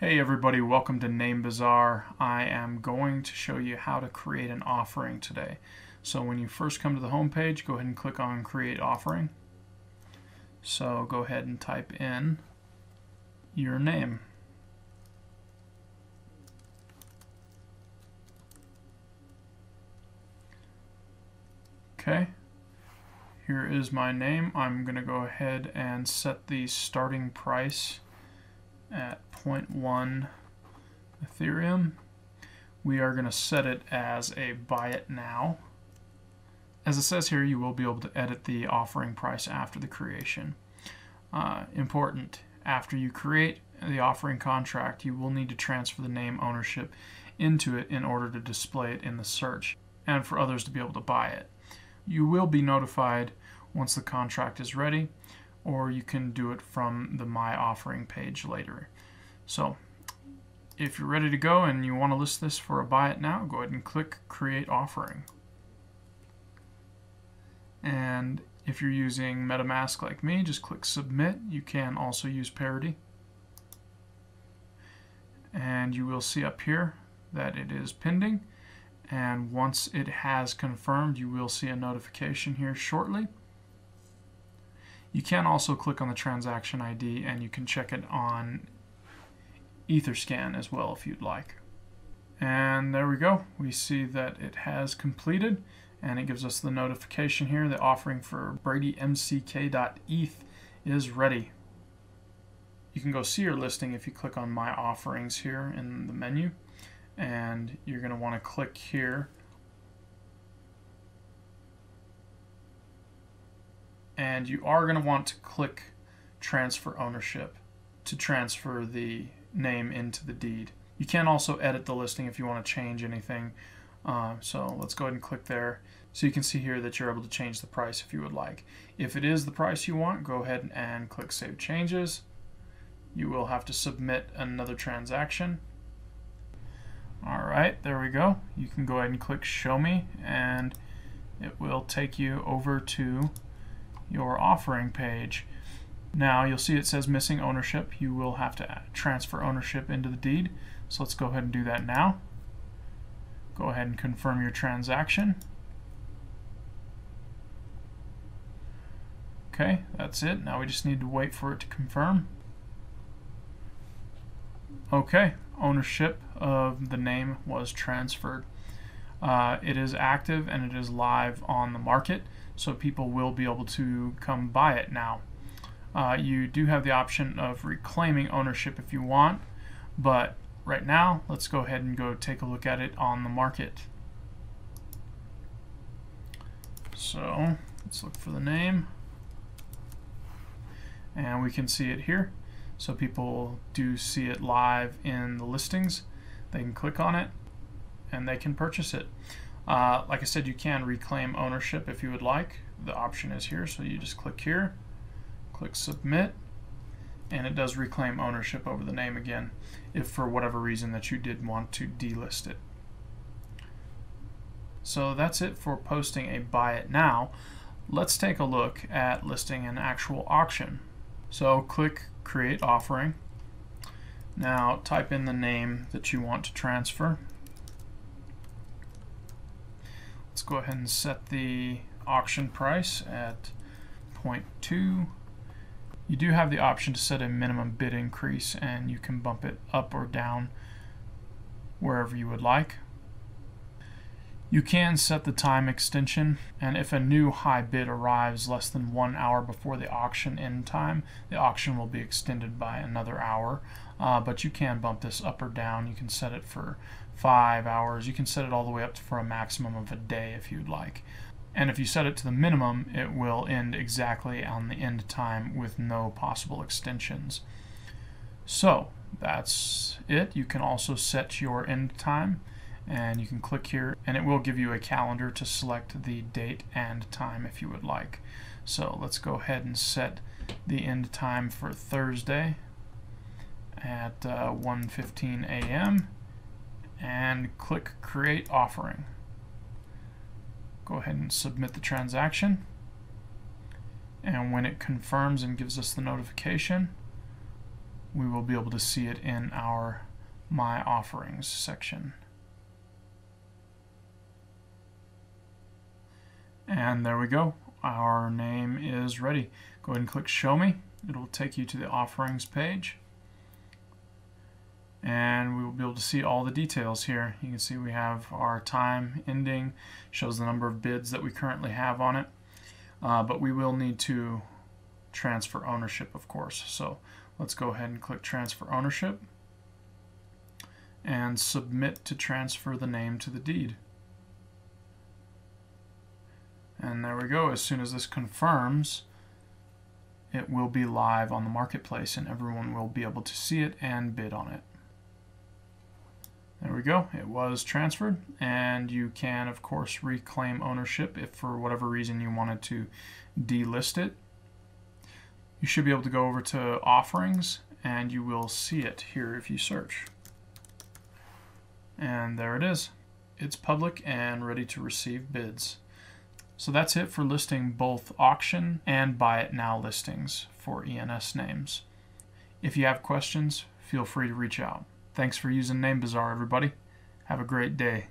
Hey everybody, welcome to Name Bazaar. I am going to show you how to create an offering today. So when you first come to the home page, go ahead and click on Create Offering. So go ahead and type in your name. Okay, here is my name. I'm going to go ahead and set the starting price at 0.1 Ethereum. We are going to set it as a buy it now. As it says here, you will be able to edit the offering price after the creation. Uh, important, after you create the offering contract, you will need to transfer the name ownership into it in order to display it in the search and for others to be able to buy it. You will be notified once the contract is ready or you can do it from the My Offering page later. So if you're ready to go and you want to list this for a buy it now, go ahead and click Create Offering. And if you're using MetaMask like me, just click Submit. You can also use Parity. And you will see up here that it is pending. And once it has confirmed, you will see a notification here shortly. You can also click on the transaction ID and you can check it on Etherscan as well if you'd like. And there we go. We see that it has completed and it gives us the notification here. The offering for BradyMCK.eth is ready. You can go see your listing if you click on My Offerings here in the menu. And you're going to want to click here and you are going to want to click transfer ownership to transfer the name into the deed. You can also edit the listing if you want to change anything. Uh, so let's go ahead and click there. So you can see here that you're able to change the price if you would like. If it is the price you want, go ahead and click Save Changes. You will have to submit another transaction. All right, there we go. You can go ahead and click Show Me, and it will take you over to your offering page. Now you'll see it says missing ownership. You will have to transfer ownership into the deed. So let's go ahead and do that now. Go ahead and confirm your transaction. Okay, that's it. Now we just need to wait for it to confirm. Okay, ownership of the name was transferred. Uh, it is active and it is live on the market so people will be able to come buy it now. Uh, you do have the option of reclaiming ownership if you want, but right now let's go ahead and go take a look at it on the market. So let's look for the name and we can see it here. So people do see it live in the listings. They can click on it and they can purchase it. Uh, like I said, you can reclaim ownership if you would like. The option is here, so you just click here, click submit, and it does reclaim ownership over the name again if for whatever reason that you did want to delist it. So that's it for posting a buy it now. Let's take a look at listing an actual auction. So click create offering. Now type in the name that you want to transfer. Let's go ahead and set the auction price at 0.2. You do have the option to set a minimum bid increase and you can bump it up or down wherever you would like. You can set the time extension, and if a new high bid arrives less than one hour before the auction end time, the auction will be extended by another hour. Uh, but you can bump this up or down. You can set it for five hours. You can set it all the way up for a maximum of a day if you'd like. And if you set it to the minimum, it will end exactly on the end time with no possible extensions. So that's it. You can also set your end time and you can click here and it will give you a calendar to select the date and time if you would like. So let's go ahead and set the end time for Thursday at uh, 1.15 a.m. and click create offering. Go ahead and submit the transaction and when it confirms and gives us the notification we will be able to see it in our My Offerings section. And there we go. Our name is ready. Go ahead and click Show Me. It'll take you to the offerings page. And we will be able to see all the details here. You can see we have our time ending, shows the number of bids that we currently have on it. Uh, but we will need to transfer ownership, of course. So let's go ahead and click Transfer Ownership and submit to transfer the name to the deed. And there we go. As soon as this confirms, it will be live on the marketplace and everyone will be able to see it and bid on it. There we go. It was transferred and you can of course reclaim ownership if for whatever reason you wanted to delist it. You should be able to go over to offerings and you will see it here if you search. And there it is. It's public and ready to receive bids. So that's it for listing both auction and buy it now listings for ENS names. If you have questions, feel free to reach out. Thanks for using Name NameBazaar, everybody. Have a great day.